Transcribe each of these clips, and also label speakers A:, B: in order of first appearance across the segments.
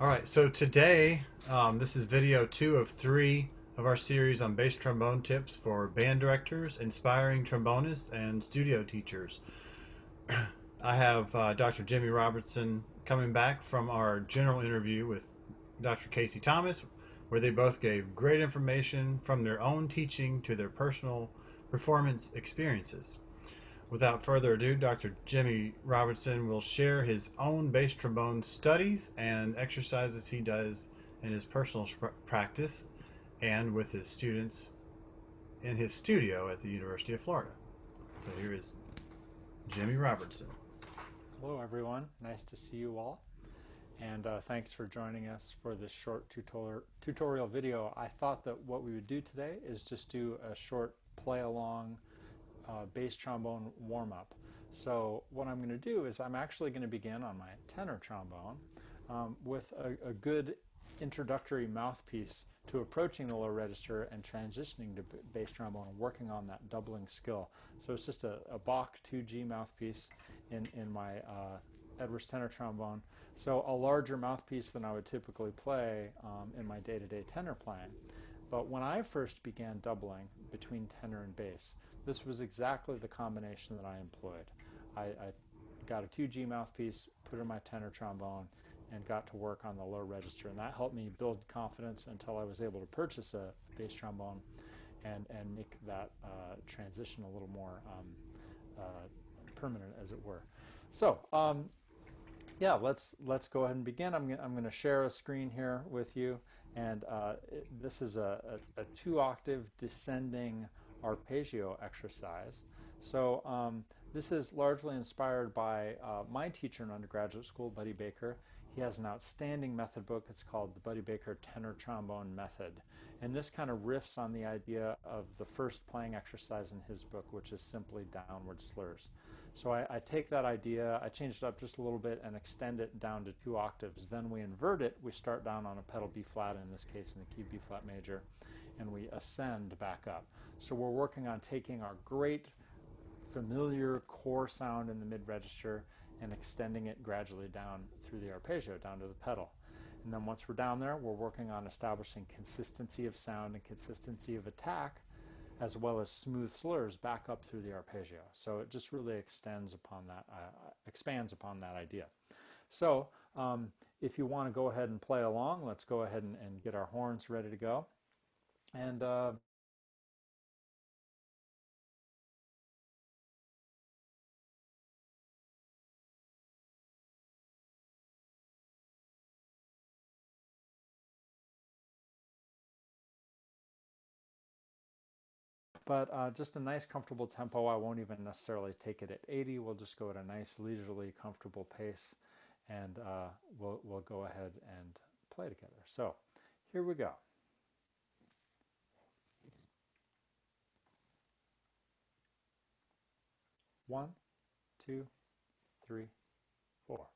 A: All right, so today, um, this is video two of three of our series on bass trombone tips for band directors, inspiring trombonists, and studio teachers. I have uh, Dr. Jemmie Robertson coming back from our general interview with Dr. Casey Thomas, where they both gave great information from their own teaching to their personal performance experiences. Without further ado, Dr. Jemmie Robertson will share his own bass trombone studies and exercises he does in his personal practice and with his students in his studio at the University of Florida. So here is Jemmie Robertson.
B: Hello, everyone. Nice to see you all. And uh, thanks for joining us for this short tutorial, tutorial video. I thought that what we would do today is just do a short play along uh, bass trombone warm up. So what I'm going to do is I'm actually going to begin on my tenor trombone um, with a, a, good introductory mouthpiece to approaching the low register and transitioning to bass trombone and working on that doubling skill. So it's just a, a Bach 2G mouthpiece in, in my uh, Edwards tenor trombone. So a larger mouthpiece than I would typically play um, in my day-to-day -day tenor playing. But when I first began doubling between tenor and bass, this was exactly the combination that I employed. I, I got a 2G mouthpiece, put in my tenor trombone, and got to work on the low register. And that helped me build confidence until I was able to purchase a bass trombone and, and make that uh, transition a little more um, uh, permanent, as it were. So, um, yeah, let's let's go ahead and begin. I'm, I'm going to share a screen here with you, and uh, it, this is a, a, a two octave descending arpeggio exercise. So um, this is largely inspired by uh, my teacher in undergraduate school, Buddy Baker. He has an outstanding method book. It's called the Buddy Baker Tenor Trombone Method. And this kind of riffs on the idea of the first playing exercise in his book, which is simply downward slurs. So I, I, take that idea, I change it up just a little bit and extend it down to two octaves. Then we invert it. We start down on a pedal B flat, in this case in the key B flat major, and we ascend back up. So we're working on taking our great familiar core sound in the mid register and extending it gradually down through the arpeggio, down to the pedal. And then once we're down there, we're working on establishing consistency of sound and consistency of attack, as well as smooth slurs back up through the arpeggio. So it just really extends upon that, uh, expands upon that idea. So um, if you want to go ahead and play along, let's go ahead and, and get our horns ready to go. And uh, but uh, just a nice comfortable tempo. I won't even necessarily take it at 80. We'll just go at a nice leisurely comfortable pace and uh, we'll, we'll go ahead and play together. So here we go. One, two, three, four.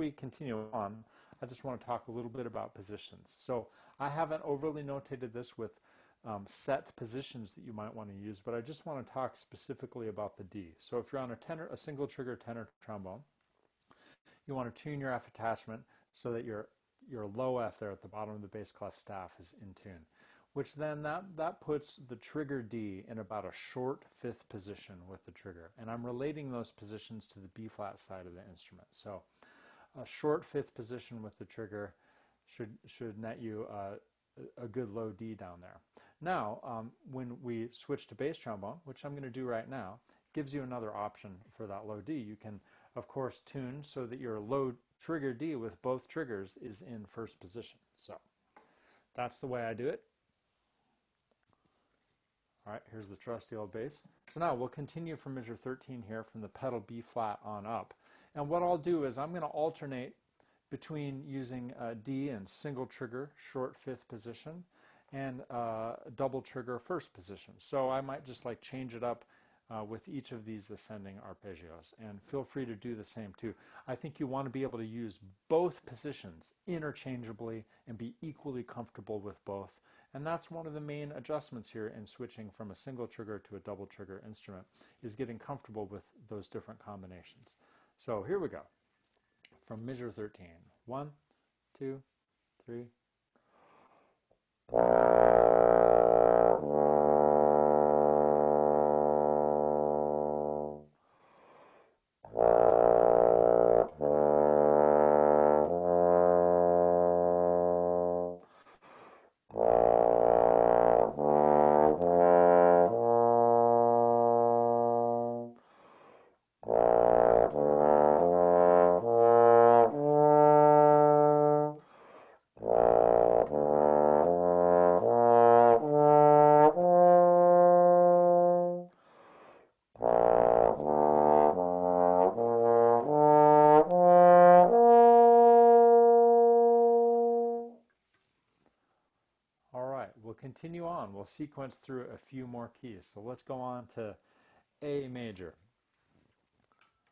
B: We continue on, I just want to talk a little bit about positions. So I haven't overly notated this with um, set positions that you might want to use, but I just want to talk specifically about the D. So if you're on a tenor, a single trigger tenor trombone, you want to tune your F attachment so that your your low F there at the bottom of the bass clef staff is in tune which then that, that puts the trigger D in about a short fifth position with the trigger. And I'm relating those positions to the B flat side of the instrument. So a short fifth position with the trigger should, should net you a good low D down there. Now, um, when we switch to bass trombone, which I'm going to do right now, gives you another option for that low D. You can of course, tune so that your low trigger D with both triggers is in first position. So that's the way I do it. All right, here's the trusty old bass. So now we'll continue from measure 13 here from the pedal B flat on up. And what I'll do is I'm going to alternate between using uh, D and single trigger, short fifth position, and uh, double trigger first position. So I might just like change it up uh, with each of these ascending arpeggios. And feel free to do the same too. I think you want to be able to use both positions interchangeably and be equally comfortable with both. And that's one of the main adjustments here in switching from a single trigger to a double trigger instrument, is getting comfortable with those different combinations. So here we go. From measure 13. One, two, three. Continue on. We'll sequence through a few more keys. So let's go on to A major.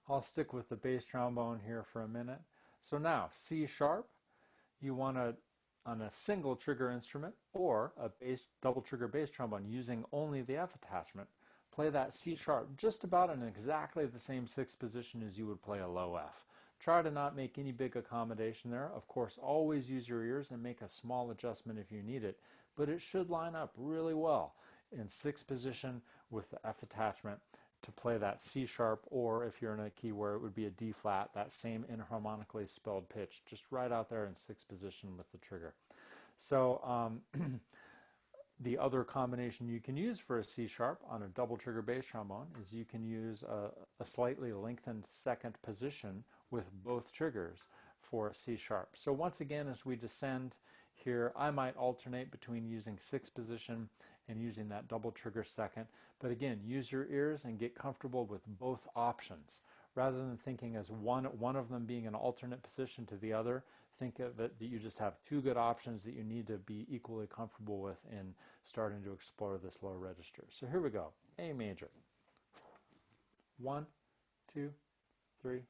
B: I'll stick with the bass trombone here for a minute. So now, C sharp, you want to, on a single trigger instrument or a bass, double trigger bass trombone using only the F attachment, play that C sharp just about in exactly the same sixth position as you would play a low F. Try to not make any big accommodation there. Of course, always use your ears and make a small adjustment if you need it, but it should line up really well in sixth position with the F attachment to play that C sharp, or if you're in a key where it would be a D flat, that same enharmonically spelled pitch, just right out there in sixth position with the trigger. So um, the other combination you can use for a C sharp on a double trigger bass trombone is you can use a, a slightly lengthened second position with both triggers for C sharp. So once again, as we descend here, I might alternate between using sixth position and using that double trigger second. But again, use your ears and get comfortable with both options. Rather than thinking as one, one of them being an alternate position to the other, think of it that you just have two good options that you need to be equally comfortable with in starting to explore this low register. So here we go, A major. One, two, three.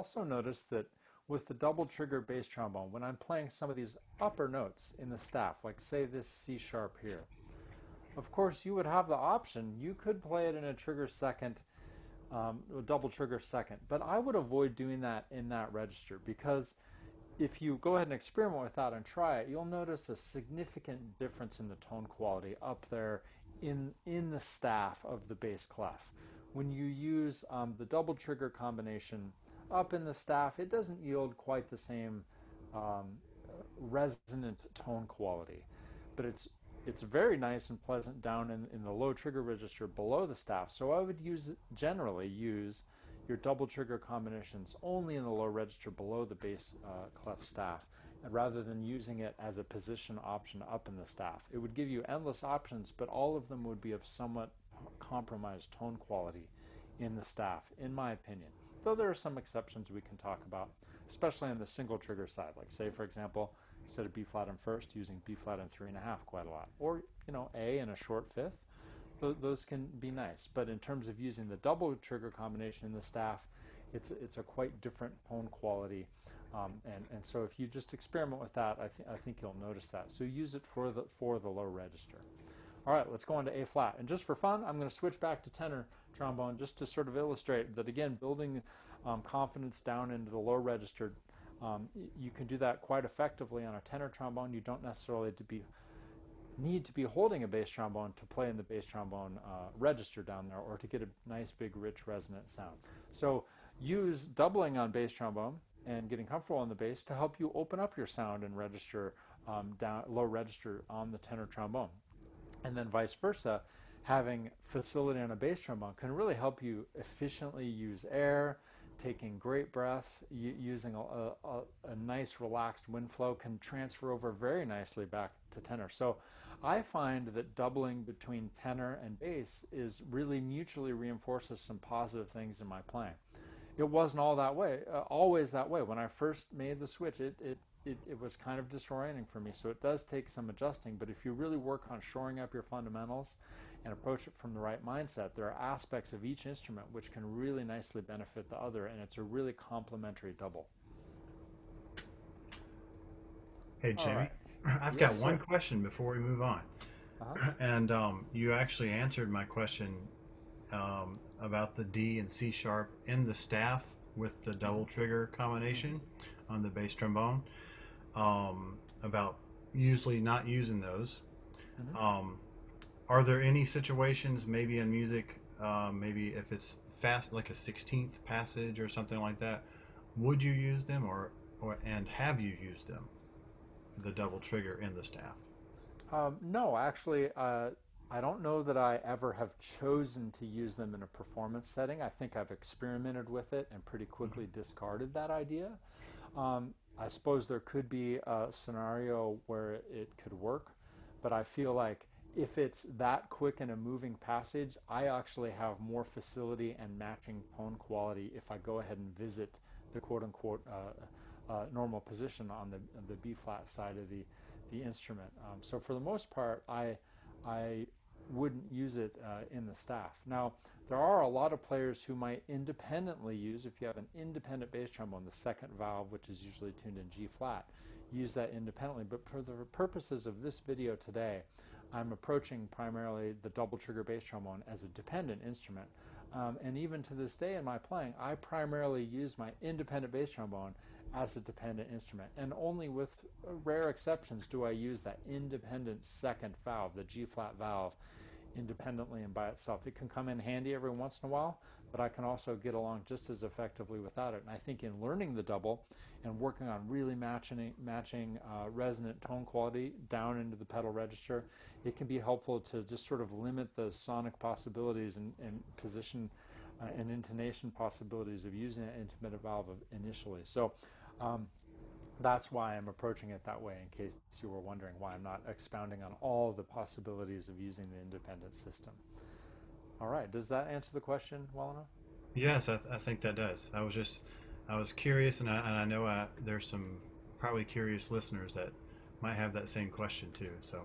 B: Also notice that with the double trigger bass trombone, when I'm playing some of these upper notes in the staff, like say this C sharp here, of course you would have the option, you could play it in a trigger second, um, a double trigger second, but I would avoid doing that in that register because if you go ahead and experiment with that and try it, you'll notice a significant difference in the tone quality up there in, in the staff of the bass clef. When you use um, the double trigger combination up in the staff, it doesn't yield quite the same um, resonant tone quality, but it's it's very nice and pleasant down in, in the low trigger register below the staff. So I would use generally use your double trigger combinations only in the low register below the bass uh, clef staff rather than using it as a position option up in the staff. It would give you endless options, but all of them would be of somewhat compromised tone quality in the staff, in my opinion. Though there are some exceptions we can talk about, especially on the single trigger side. Like say, for example, instead of B flat and first, using B flat and three and a half quite a lot, or you know A and a short fifth. Th- those can be nice, but in terms of using the double trigger combination in the staff, it's it's a quite different tone quality. Um, and, and so if you just experiment with that, I, th- I think you'll notice that. So use it for the for the low register. All right, let's go on to A flat. And just for fun, I'm going to switch back to tenor trombone just to sort of illustrate that again, building um, confidence down into the low register. Um, you can do that quite effectively on a tenor trombone. You don't necessarily to be need to be holding a bass trombone to play in the bass trombone uh, register down there or to get a nice big rich resonant sound. So use doubling on bass trombone and getting comfortable on the bass to help you open up your sound and register um, down low register on the tenor trombone. And then vice versa, having facility on a bass trombone can really help you efficiently use air, taking great breaths, using a, a, a, nice relaxed wind flow can transfer over very nicely back to tenor. So I find that doubling between tenor and bass is really mutually reinforces some positive things in my playing. It wasn't all that way, uh, always that way. When I first made the switch, it, it it, it was kind of disorienting for me. So it does take some adjusting. But if you really work on shoring up your fundamentals and approach it from the right mindset, there are aspects of each instrument which can really nicely benefit the other, and it's a really complementary double.
A: Hey, Jamie, Right. I've yes, got one sir. question before we move on. Uh-huh. And um, you actually answered my question um, about the D and C sharp in the staff with the double trigger combination on the bass trombone um, about usually not using those. Mm-hmm. Um, are there any situations, maybe in music, uh, maybe if it's fast, like a 16th passage or something like that, would you use them or, or and have you used them, the double trigger in the staff?
B: Um, no, actually, uh, I don't know that I ever have chosen to use them in a performance setting. I think I've experimented with it and pretty quickly mm-hmm. discarded that idea. Um, I suppose there could be a scenario where it could work, but I feel like if it's that quick in a moving passage, I actually have more facility and matching tone quality if I go ahead and visit the quote unquote uh, uh, normal position on the, the B flat side of the, the instrument. Um, so for the most part, I, I wouldn't use it uh, in the staff. Now, there are a lot of players who might independently use, if you have an independent bass trombone, the second valve, which is usually tuned in G flat, use that independently. But for the purposes of this video today, I'm approaching primarily the double trigger bass trombone as a dependent instrument. Um, and even to this day in my playing, I primarily use my independent bass trombone as a dependent instrument. And only with rare exceptions do I use that independent second valve, the G flat valve, independently and by itself. It can come in handy every once in a while, but I can also get along just as effectively without it. And I think in learning the double and working on really matching, matching uh, resonant tone quality down into the pedal register, it can be helpful to just sort of limit the sonic possibilities and, and position uh, and intonation possibilities of using an intermittent valve initially. So um, that's why I'm approaching it that way, in case you were wondering why I'm not expounding on all the possibilities of using the independent system. All right, does that answer the question well enough?
A: Yes, I, th- I think that does. I was just, I was curious, and I, and I know I, there's some probably curious listeners that might have that same question too. So,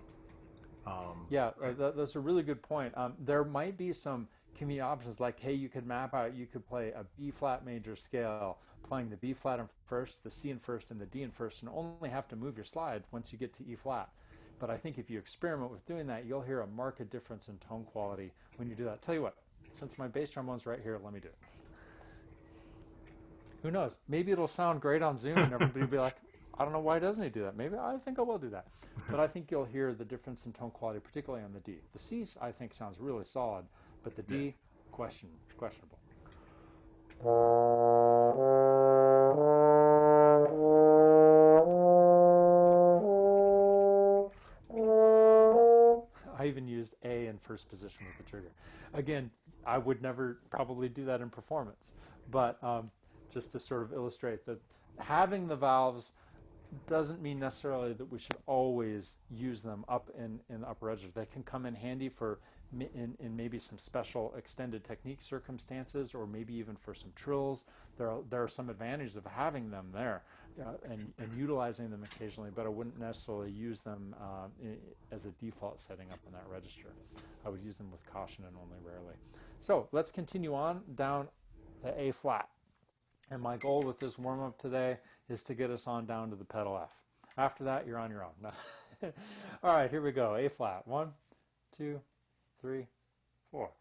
B: um, yeah, uh, that, that's a really good point. Um, there might be some convenient options like, hey, you could map out, you could play a B flat major scale, playing the B flat in first, the C in first, and the D in first, and only have to move your slide once you get to E flat. But I think if you experiment with doing that, you'll hear a marked difference in tone quality when you do that. Tell you what, since my bass trombone's right here, let me do it. Who knows? Maybe it'll sound great on Zoom, and everybody will be like, I don't know why doesn't he do that? Maybe I think I will do that. But I think you'll hear the difference in tone quality, particularly on the D. The C, I think, sounds really solid, but the D, question questionable. I even used A in first position with the trigger. Again, I would never probably do that in performance, but um, just to sort of illustrate that having the valves doesn't mean necessarily that we should always use them up in, in the upper register. They can come in handy for in, in maybe some special extended technique circumstances or maybe even for some trills. There are, there are some advantages of having them there uh, and, and utilizing them occasionally, but I wouldn't necessarily use them uh, as a default setting up in that register. I would use them with caution and only rarely. So let's continue on down to A flat. And my goal with this warm up today is to get us on down to the pedal F. After that, you're on your own. All right, here we go. A flat. One, two, three, four.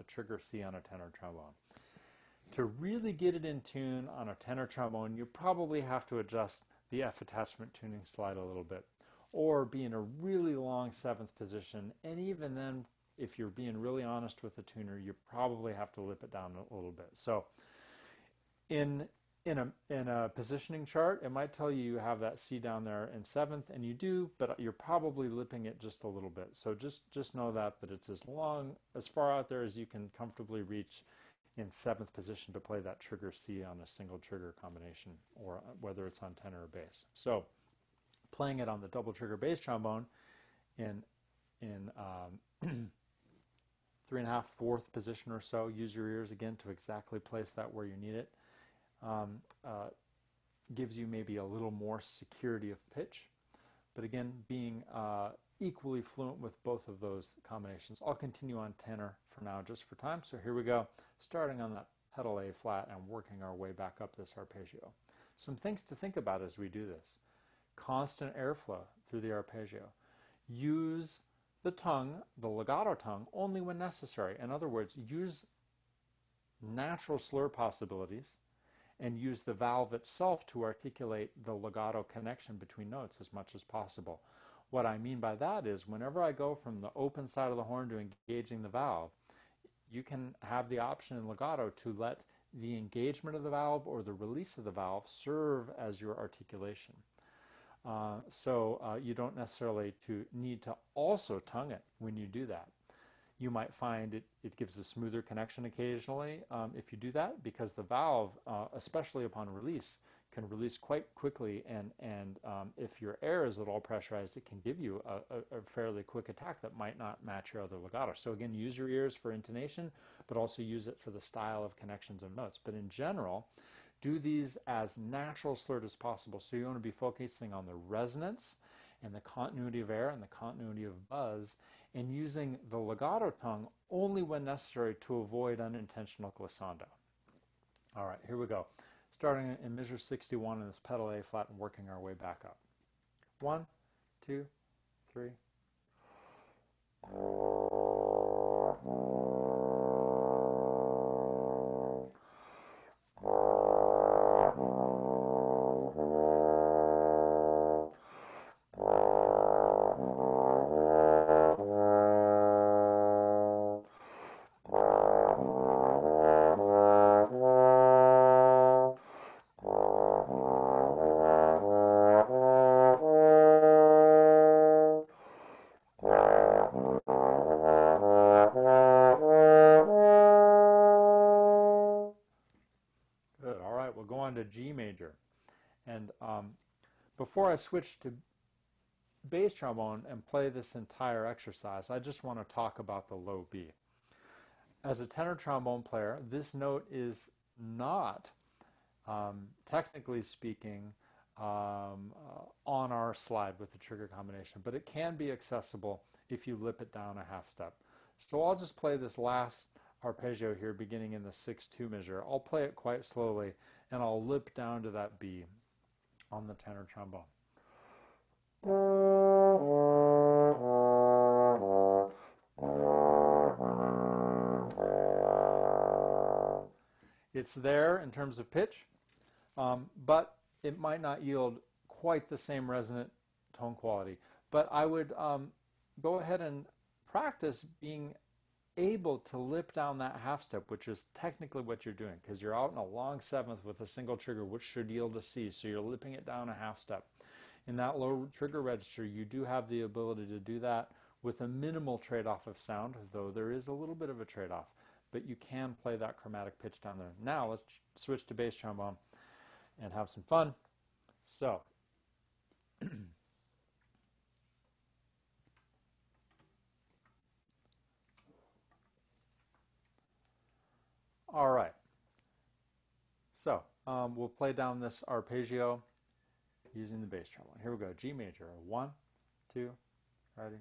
B: The trigger C on a tenor trombone. To really get it in tune on a tenor trombone, you probably have to adjust the F attachment tuning slide a little bit, or be in a really long seventh position, and even then, if you're being really honest with the tuner, you probably have to lip it down a little bit. So in in a in a positioning chart, it might tell you you have that C down there in seventh, and you do, but you're probably lipping it just a little bit. So just just know that that it's as long as far out there as you can comfortably reach in seventh position to play that trigger C on a single trigger combination, or whether it's on tenor or bass. So playing it on the double trigger bass trombone in in um, three and a half fourth position or so. Use your ears again to exactly place that where you need it um, uh, gives you maybe a little more security of pitch. But again, being uh, equally fluent with both of those combinations. I'll continue on tenor for now just for time. So here we go, starting on that pedal A flat and working our way back up this arpeggio. Some things to think about as we do this. Constant airflow through the arpeggio. Use the tongue, the legato tongue, only when necessary. In other words, use natural slur possibilities and use the valve itself to articulate the legato connection between notes as much as possible. What I mean by that is whenever I go from the open side of the horn to engaging the valve, you can have the option in legato to let the engagement of the valve or the release of the valve serve as your articulation. Uh, so uh, you don't necessarily to need to also tongue it when you do that you might find it, it gives a smoother connection occasionally um, if you do that because the valve, uh, especially upon release, can release quite quickly and, and um, if your air is at all pressurized, it can give you a, a, a, fairly quick attack that might not match your other legato. So again, use your ears for intonation, but also use it for the style of connections of notes. But in general, do these as natural slurred as possible. So you want to be focusing on the resonance and the continuity of air and the continuity of buzz and using the legato tongue only when necessary to avoid unintentional glissando. All right, here we go. Starting in measure 61 in this pedal A flat and working our way back up. One, two, three. G major. And um, before I switch to bass trombone and play this entire exercise, I just want to talk about the low B. As a tenor trombone player, this note is not um, technically speaking, um, uh, on our slide with the trigger combination, but it can be accessible if you lip it down a half step. So I'll just play this last arpeggio here beginning in the 6-2 measure. I'll play it quite slowly and I'll lip down to that B on the tenor trombone. It's there in terms of pitch, um, but it might not yield quite the same resonant tone quality. But I would um, go ahead and practice being able to lip down that half step, which is technically what you're doing, because you're out in a long seventh with a single trigger, which should yield a C. So you're lipping it down a half step. In that low trigger register, you do have the ability to do that with a minimal trade-off of sound, though there is a little bit of a trade-off. But you can play that chromatic pitch down there. Now let's switch to bass trombone and have some fun. So, all right. So, um, we'll play down this arpeggio using the bass trombone. Here we go. G major. One, two, ready.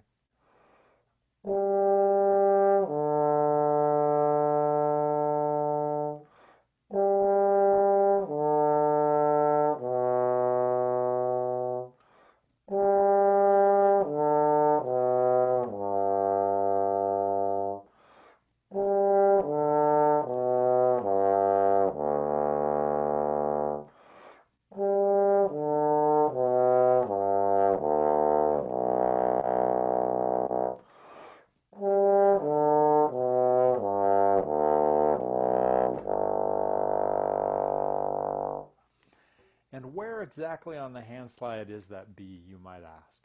B: Exactly on the hand slide is that B, you might ask?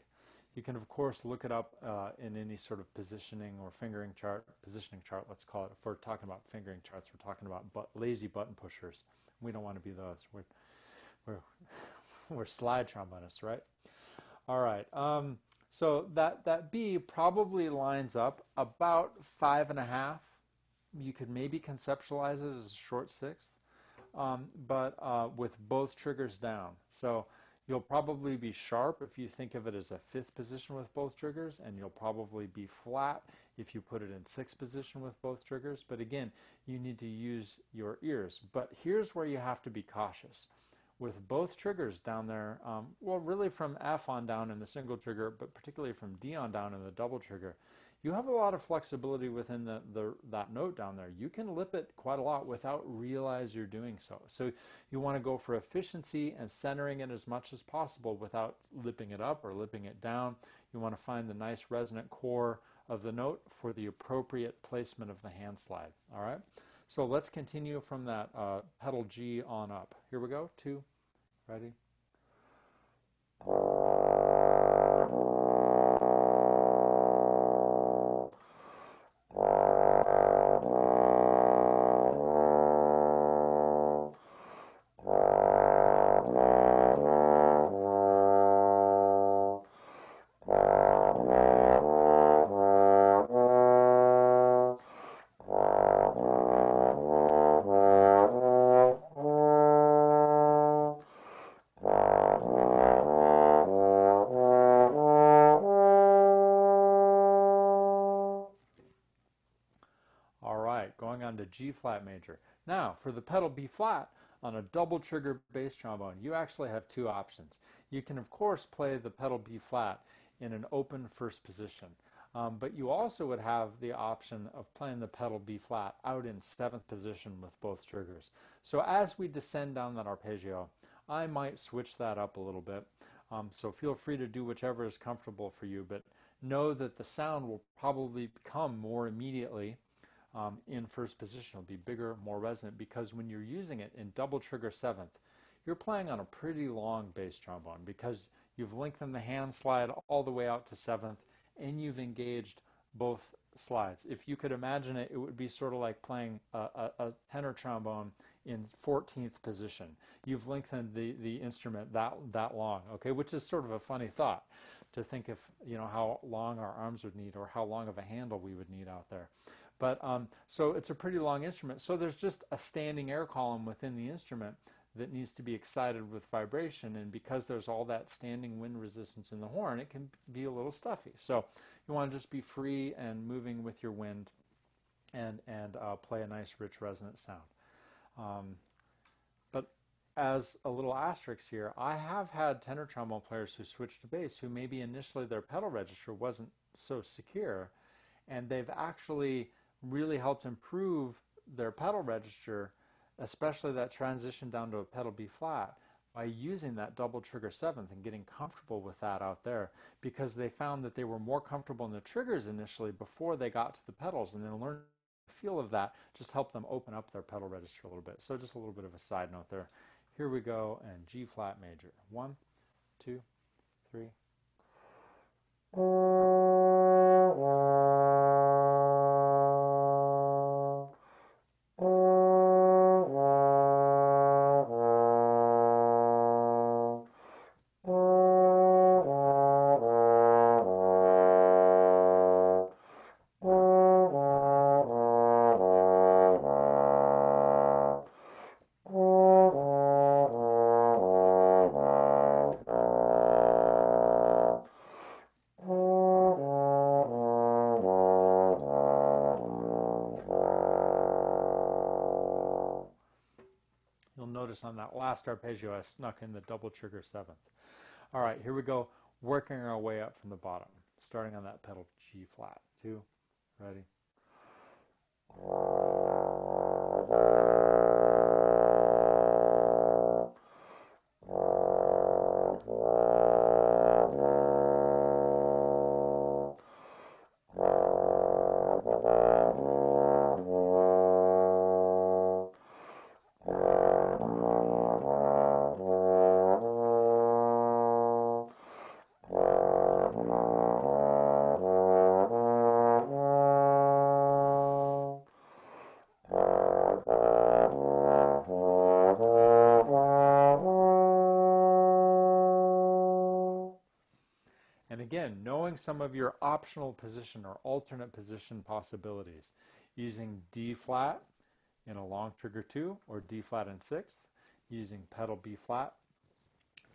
B: You can, of course, look it up uh, in any sort of positioning or fingering chart, positioning chart, let's call it. If we're talking about fingering charts, we're talking about but lazy button pushers. We don't want to be those. We're, we're, we're slide trombonists, right? All right. Um, so that, that B probably lines up about five and a half. You could maybe conceptualize it as a short sixth um, but uh, with both triggers down. So you'll probably be sharp if you think of it as a fifth position with both triggers, and you'll probably be flat if you put it in sixth position with both triggers. But again, you need to use your ears. But here's where you have to be cautious. With both triggers down there, um, well, really from F on down in the single trigger, but particularly from D on down in the double trigger, you have a lot of flexibility within the, the, that note down there. You can lip it quite a lot without realize you're doing so. So you want to go for efficiency and centering it as much as possible without lipping it up or lipping it down. You want to find the nice resonant core of the note for the appropriate placement of the hand slide. All right. So let's continue from that uh, pedal G on up. Here we go. Two. Ready? G flat major. Now, for the pedal B flat, on a double trigger bass trombone, you actually have two options. You can, of course, play the pedal B flat in an open first position, um, but you also would have the option of playing the pedal B flat out in seventh position with both triggers. So as we descend down that arpeggio, I might switch that up a little bit. Um, so feel free to do whichever is comfortable for you, but know that the sound will probably come more immediately um, in first position. It'll be bigger, more resonant because when you're using it in double trigger seventh, you're playing on a pretty long bass trombone because you've lengthened the hand slide all the way out to seventh and you've engaged both slides. If you could imagine it, it would be sort of like playing a, a, a tenor trombone in 14th position. You've lengthened the, the instrument that, that long, okay, which is sort of a funny thought to think of, you know, how long our arms would need or how long of a handle we would need out there. But um, so it's a pretty long instrument. So there's just a standing air column within the instrument that needs to be excited with vibration. And because there's all that standing wind resistance in the horn, it can be a little stuffy. So you want to just be free and moving with your wind and, and uh, play a nice, rich, resonant sound. Um, but as a little asterisk here, I have had tenor trombone players who switched to bass who maybe initially their pedal register wasn't so secure, and they've actually really helped improve their pedal register, especially that transition down to a pedal B flat, by using that double trigger seventh and getting comfortable with that out there because they found that they were more comfortable in the triggers initially before they got to the pedals and then learned the feel of that just helped them open up their pedal register a little bit. So just a little bit of a side note there. Here we go and G flat major. One, two, three. Notice on that last arpeggio I snuck in the double trigger seventh. All right, here we go, working our way up from the bottom, starting on that pedal G flat. Two, ready. Knowing some of your optional position or alternate position possibilities, using D flat in a long trigger 2 or D flat in 6th, using pedal B flat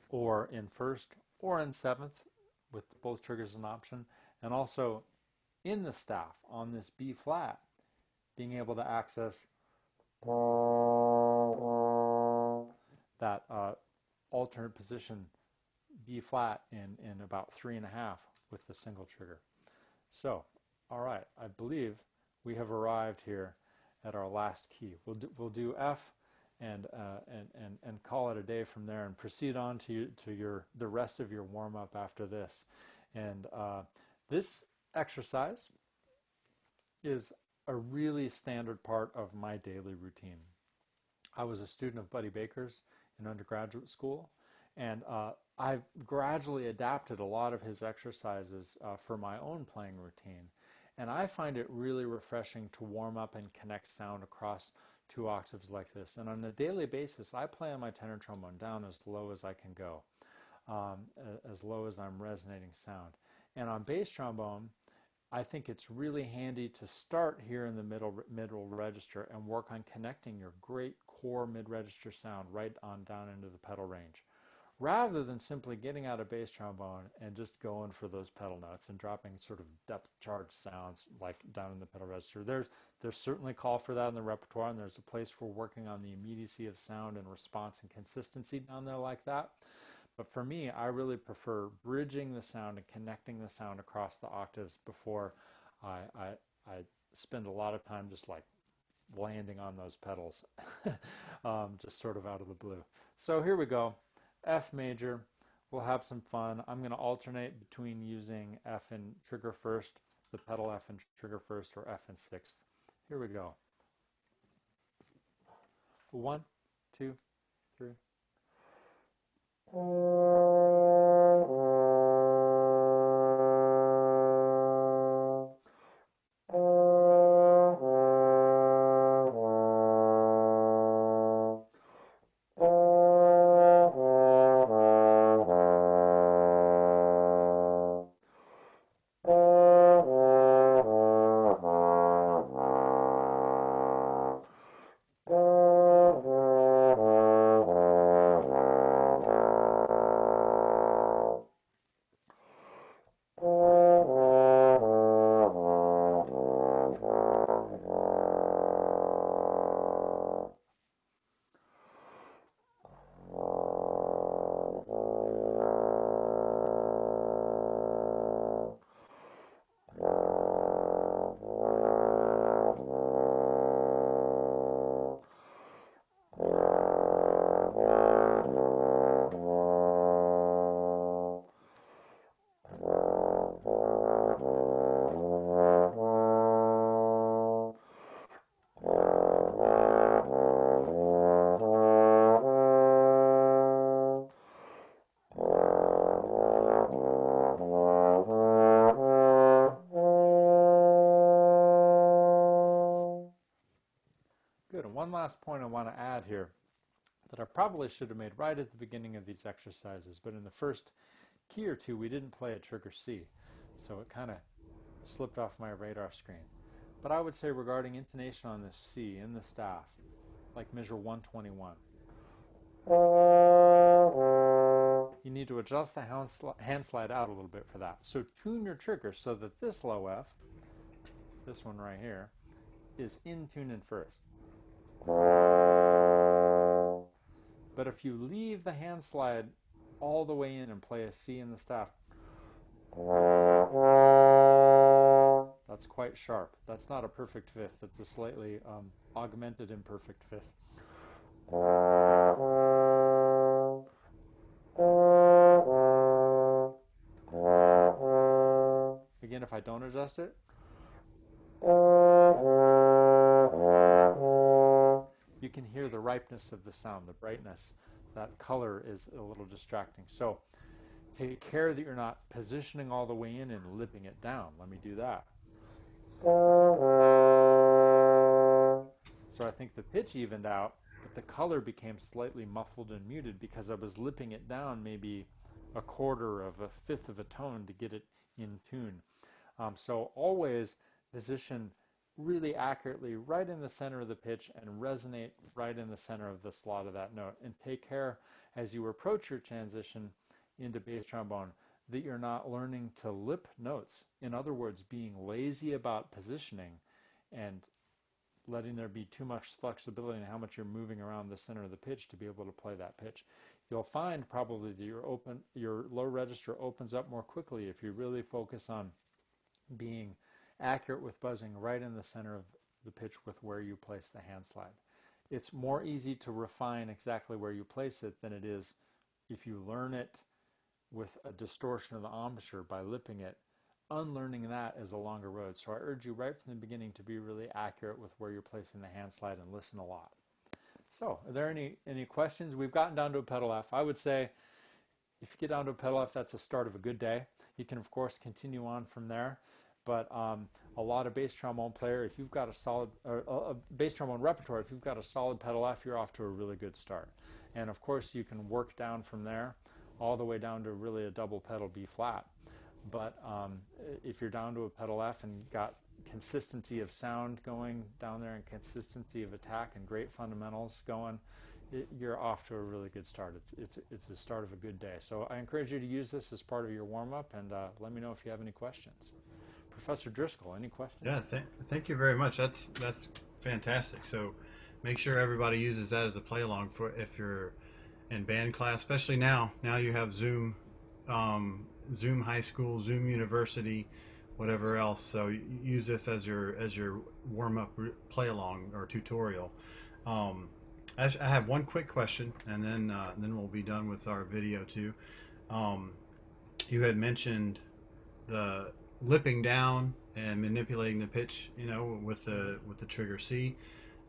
B: or in 1st or in 7th with both triggers an option, and also in the staff on this B flat, being able to access that uh, alternate position B flat in, in about three and a half with the single trigger. So, all right, I believe we have arrived here at our last key. We'll do, we'll do F and, uh, and, and, and call it a day from there and proceed on to, to your, the rest of your warm-up after this. And uh, this exercise is a really standard part of my daily routine. I was a student of Buddy Baker's in undergraduate school, and uh, I've gradually adapted a lot of his exercises uh, for my own playing routine. And I find it really refreshing to warm up and connect sound across two octaves like this. And on a daily basis, I play on my tenor trombone down as low as I can go, um, as low as I'm resonating sound. And on bass trombone, I think it's really handy to start here in the middle middle register and work on connecting your great core mid-register sound right on down into the pedal range rather than simply getting out a bass trombone and just going for those pedal notes and dropping sort of depth charge sounds like down in the pedal register. There's there's certainly call for that in the repertoire, and there's a place for working on the immediacy of sound and response and consistency down there like that. But for me, I really prefer bridging the sound and connecting the sound across the octaves before I, I, I spend a lot of time just like landing on those pedals, um, just sort of out of the blue. So here we go. F major. We'll have some fun. I'm going to alternate between using F and trigger first, the pedal F and trigger first, or F and sixth. Here we go. One, two, three. One last point I want to add here that I probably should have made right at the beginning of these exercises, but in the first key or two, we didn't play a trigger C. So it kind of slipped off my radar screen. But I would say regarding intonation on this C in the staff, like measure 121, you need to adjust the hand slide out a little bit for that. So tune your trigger so that this low F, this one right here, is in tune in first. But if you leave the hand slide all the way in and play a C in the staff, that's quite sharp. That's not a perfect fifth. It's a slightly um, augmented imperfect fifth. Again, if I don't adjust it, you can hear the ripeness of the sound, the brightness. That color is a little distracting. So take care that you're not positioning all the way in and lipping it down. Let me do that. So I think the pitch evened out, but the color became slightly muffled and muted because I was lipping it down maybe a quarter of a fifth of a tone to get it in tune. Um, so always position really accurately right in the center of the pitch and resonate right in the center of the slot of that note. And take care as you approach your transition into bass trombone that you're not learning to lip notes. In other words, being lazy about positioning and letting there be too much flexibility in how much you're moving around the center of the pitch to be able to play that pitch. You'll find probably that your open your low register opens up more quickly if you really focus on being accurate with buzzing right in the center of the pitch with where you place the hand slide. It's more easy to refine exactly where you place it than it is if you learn it with a distortion of the embouchure by lipping it. Unlearning that is a longer road. So I urge you right from the beginning to be really accurate with where you're placing the hand slide and listen a lot. So, are there any, any questions? We've gotten down to a pedal F. I would say if you get down to a pedal F, that's the start of a good day. You can, of course, continue on from there but um, a lot of bass trombone player, if you've got a solid a bass trombone repertoire, if you've got a solid pedal F, you're off to a really good start. And of course, you can work down from there, all the way down to really a double pedal B flat. But um, if you're down to a pedal F and got consistency of sound going down there and consistency of attack and great fundamentals going, it, you're off to a really good start. It's, it's, it's the start of a good day. So I encourage you to use this as part of your warm up and uh, let me know if you have any questions. Professor Driscoll, any questions?
A: Yeah, th- thank you very much. That's that's fantastic. So make sure everybody uses that as a play along for if you're in band class, especially now. Now you have Zoom, um, Zoom High School, Zoom University, whatever else. So use this as your as your warm up play along or tutorial. Um, I have one quick question, and then uh, then we'll be done with our video too. Um, you had mentioned the lipping down and manipulating the pitch, you know, with the with the trigger C.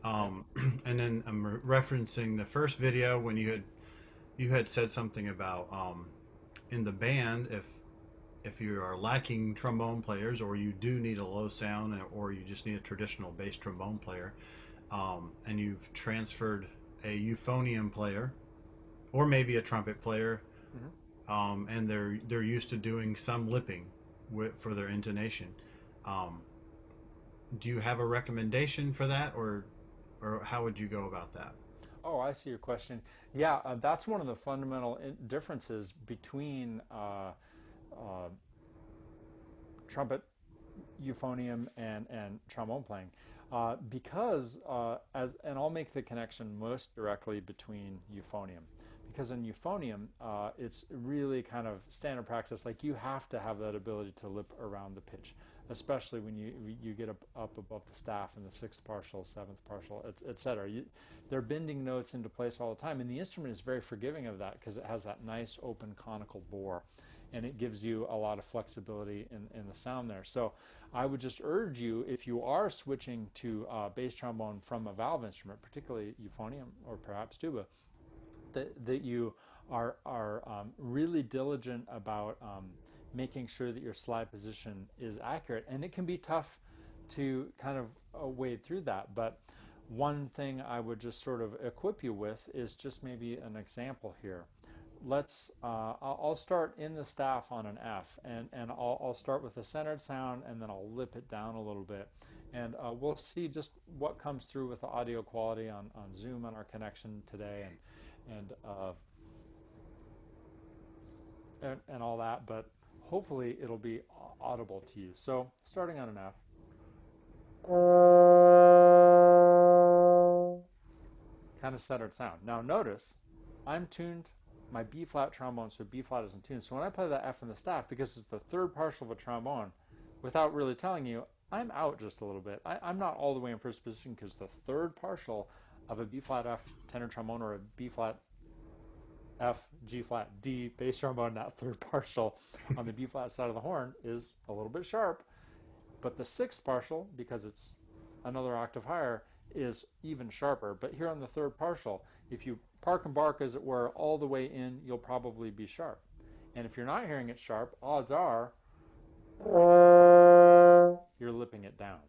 A: Um, and then I'm re- referencing the first video when you had you had said something about um, in the band if if you are lacking trombone players or you do need a low sound or you just need a traditional bass trombone player um, and you've transferred a euphonium player or maybe a trumpet player mm-hmm. um, and they're they're used to doing some lipping with, for their intonation. Um, do you have a recommendation for that, or or how would you go about that?
B: Oh, I see your question. Yeah, uh, that's one of the fundamental differences between uh, uh, trumpet, euphonium, and and trombone playing. Uh, because uh, as and I'll make the connection most directly between euphonium because in euphonium, uh, it's really kind of standard practice. Like you have to have that ability to lip around the pitch, especially when you you get up, up above the staff in the sixth partial, seventh partial, etc. Et they're bending notes into place all the time, and the instrument is very forgiving of that because it has that nice open conical bore, and it gives you a lot of flexibility in, in the sound there. So I would just urge you, if you are switching to uh, bass trombone from a valve instrument, particularly euphonium or perhaps tuba that, that you are, are um, really diligent about um, making sure that your slide position is accurate. And it can be tough to kind of uh, wade through that. But one thing I would just sort of equip you with is just maybe an example here. Let's, uh, I'll start in the staff on an F and, and I'll, I'll start with a centered sound and then I'll lip it down a little bit. And uh, we'll see just what comes through with the audio quality on, on Zoom on our connection today and, and, uh, and, and all that. But hopefully it'll be audible to you. So starting on an F. Kind of centered sound. Now notice I'm tuned my B flat trombone, so B flat isn't tuned. So when I play that F in the staff, because it's the third partial of a trombone, without really telling you, I'm out just a little bit. I, am not all the way in first position because the third partial of a B flat F tenor trombone or a B flat F, G flat, D bass trombone, that third partial on the B flat side of the horn is a little bit sharp. But the sixth partial, because it's another octave higher, is even sharper. But here on the third partial, if you park and bark, as it were, all the way in, you'll probably be sharp. And if you're not hearing it sharp, odds are you're lipping it down.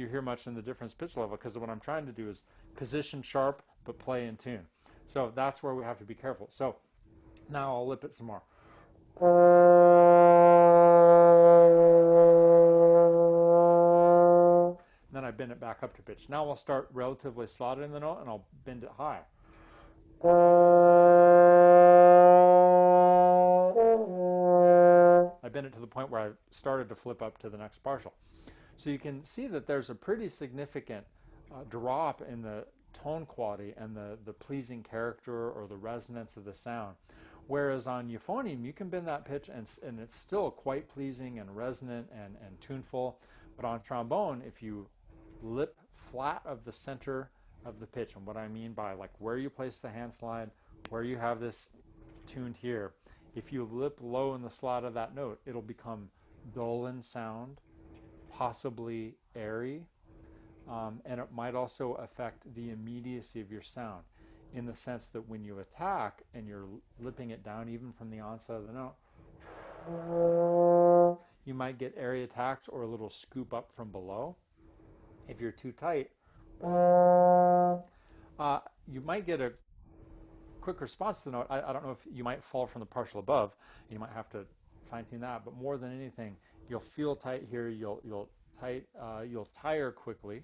B: You hear much in the difference pitch level because what I'm trying to do is position sharp but play in tune. So that's where we have to be careful. So now I'll lip it some more. Then I bend it back up to pitch. Now I'll start relatively slotted in the note and I'll bend it high. I bend it to the point where I started to flip up to the next partial. So you can see that there's a pretty significant uh, drop in the tone quality and the, the pleasing character or the resonance of the sound. Whereas on euphonium, you can bend that pitch and, and it's still quite pleasing and resonant and, and tuneful. But on trombone, if you lip flat of the center of the pitch, and what I mean by like where you place the hand slide, where you have this tuned here, if you lip low in the slot of that note, it'll become dull in sound, possibly airy, um, and it might also affect the immediacy of your sound in the sense that when you attack and you're lipping it down even from the onset of the note, you might get airy attacks or a little scoop up from below. If you're too tight, uh, you might get a quick response to the note. I, I, don't know if you might fall from the partial above. You might have to fine tune that. But more than anything, you'll feel tight here. You'll you'll tight. Uh, you'll tire quickly.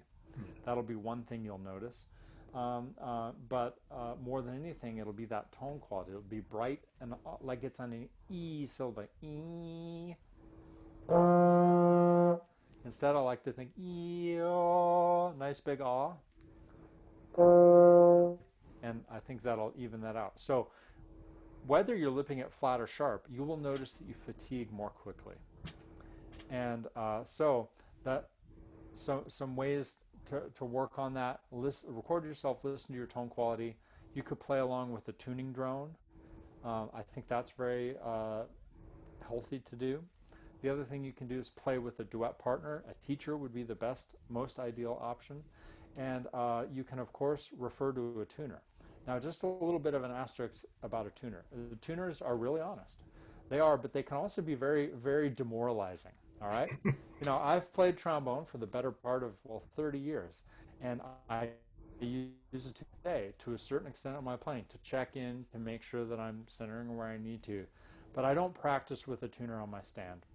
B: That'll be one thing you'll notice. Um, uh, but uh, more than anything, it'll be that tone quality. It'll be bright and uh, like it's on an E syllable. E. Instead, I like to think E. Nice big ah. And I think that'll even that out. So whether you're lipping it flat or sharp, you will notice that you fatigue more quickly. And uh, so that so some ways to, to work on that. Listen, record yourself, listen to your tone quality. You could play along with a tuning drone. Um, I think that's very uh, healthy to do. The other thing you can do is play with a duet partner. A teacher would be the best, most ideal option. And uh, you can, of course, refer to a tuner. Now, just a little bit of an asterisk about a tuner. The tuners are really honest. They are, but they can also be very, very demoralizing. All right. you know, I've played trombone for the better part of well 30 years, and I use it today to a certain extent on my playing to check in to make sure that I'm centering where I need to. But I don't practice with a tuner on my stand,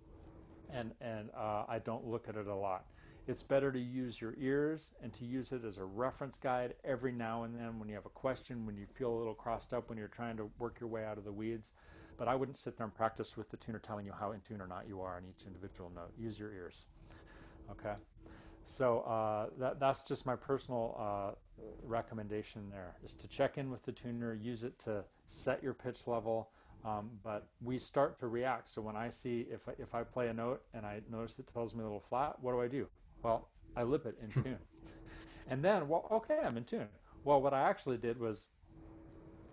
B: and and uh, I don't look at it a lot. It's better to use your ears and to use it as a reference guide every now and then when you have a question, when you feel a little crossed up, when you're trying to work your way out of the weeds. But I wouldn't sit there and practice with the tuner telling you how in tune or not you are on each individual note. Use your ears. Okay? So uh, that, that's just my personal uh, recommendation there is to check in with the tuner, use it to set your pitch level. Um, but we start to react. So when I see if I, if I play a note and I notice it tells me a little flat, what do I do? Well, I lip it in tune. And then, well, okay, I'm in tune. Well, what I actually did was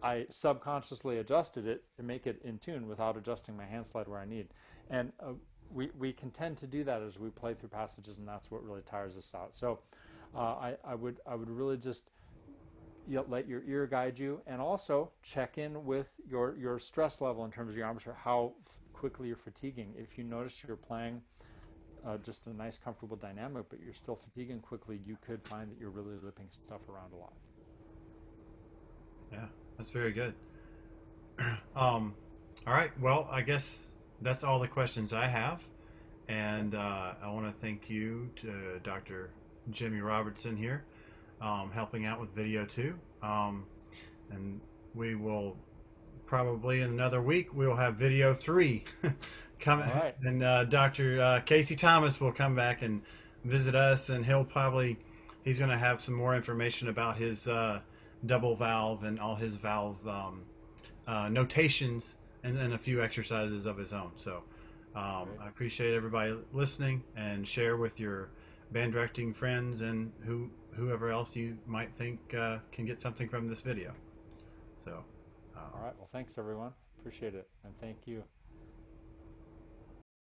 B: I subconsciously adjusted it to make it in tune without adjusting my hand slide where I need. And uh, we, we can tend to do that as we play through passages, and that's what really tires us out. So uh, I, I, would, I would really just let your ear guide you, and also check in with your your stress level in terms of your armature, how quickly you're fatiguing. If you notice you're playing uh, just a nice, comfortable dynamic, but you're still fatiguing quickly, you could find that you're really lipping stuff around a lot.
A: Yeah, that's very good. um, all right. Well, I guess that's all the questions I have, and uh, I want to thank you to Dr. Jemmie Robertson here, um, helping out with video two, um, and we will probably in another week we will have video three coming,
B: right.
A: and uh, Dr. Uh, Casey Thomas will come back and visit us, and he'll probably he's going to have some more information about his uh, double valve and all his valve um, uh, notations and then a few exercises of his own. So um, I appreciate everybody listening and share with your band directing friends and who whoever else you might think uh, can get something from this video. So.
B: Uh, all right. Well, thanks everyone. Appreciate it, and thank you.